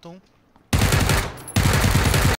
Faltou um.